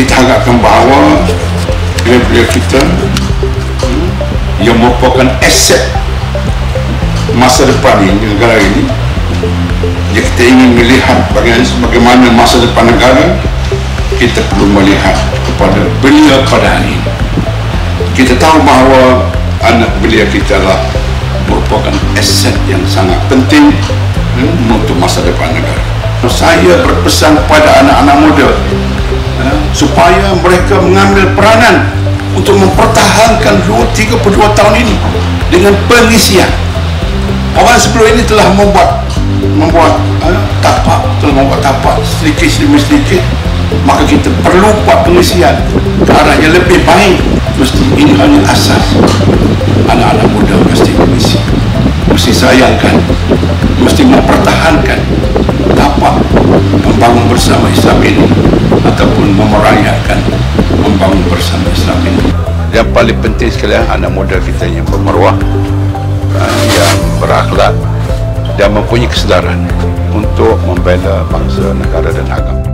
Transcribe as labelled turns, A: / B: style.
A: kita harapkan bahawa bila-bila kita hmm, yang merupakan aset masa depan ini negara ini jika kita ingin melihat bagaimana, masa depan negara kita perlu melihat kepada belia pada hari ini. Kita tahu bahawa anak belia kita adalah merupakan aset yang sangat penting hmm, untuk masa depan negara. Saya berpesan kepada anak-anak muda supaya mereka mengambil peranan untuk mempertahankan 32 tahun ini dengan pengisian. Orang sebelum ini telah membuat membuat uh, tapak telah membuat tapak sedikit demi sedikit. Maka kita perlu buat pengisian ke arah yang lebih baik. Mesti ini hanya asas anak-anak muda mesti mengisi mesti sayangkan mesti mempertahankan tapak membangun bersama Islam ini ataupun memerayakan membangun bersama Islam ini yang paling penting sekali anak muda kita yang bermaruah uh, yang berakhlak dan mempunyai kesedaran untuk membela bangsa, negara dan agama.